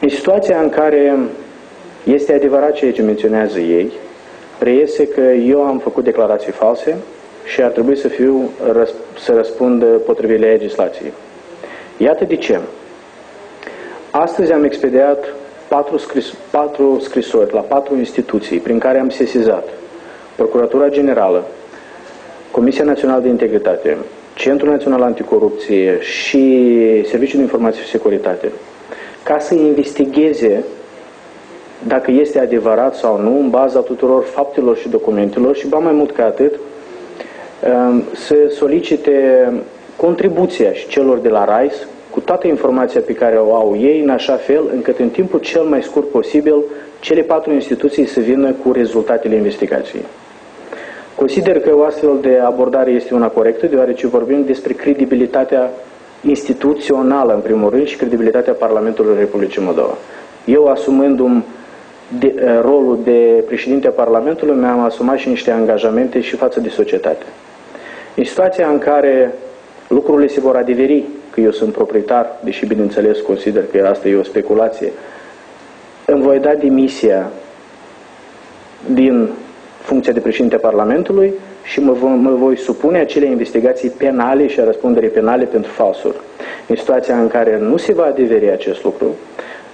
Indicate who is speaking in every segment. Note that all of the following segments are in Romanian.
Speaker 1: În situația în care este adevărat ceea ce menționează ei, reiese că eu am făcut declarații false și ar trebui să fiu să răspund potrivit legislației. Iată de ce. Astăzi am expediat patru, scris, patru scrisori la patru instituții prin care am sesizat Procuratura Generală, Comisia Națională de Integritate, Centrul Național Anticorupție și Serviciul de Informație și Securitate, ca să investigheze dacă este adevărat sau nu, în baza tuturor faptelor și documentelor și, ba mai mult ca atât, um, să solicite contribuția și celor de la RAIS cu toată informația pe care o au ei, în așa fel încât în timpul cel mai scurt posibil cele patru instituții să vină cu rezultatele investigației. Consider că o astfel de abordare este una corectă, deoarece vorbim despre credibilitatea instituțională, în primul rând, și credibilitatea Parlamentului Republicii Moldova. Eu, asumându-mi de, eh, rolul de președinte a Parlamentului, mi-am asumat și niște angajamente și față de societate. În situația în care lucrurile se vor adeveri, că eu sunt proprietar, deși bineînțeles consider că asta e o speculație, îmi voi da demisia din funcția de președinte a Parlamentului și mă, mă voi supune acele investigații penale și a răspundere penale pentru falsuri. În situația în care nu se va adeveri acest lucru,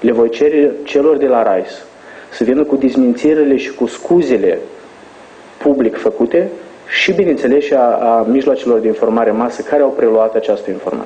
Speaker 1: le voi cere celor de la RAIS să vină cu dizmințirile și cu scuzele public făcute și, bineînțeles, și a, a mijloacelor de informare masă care au preluat această informație.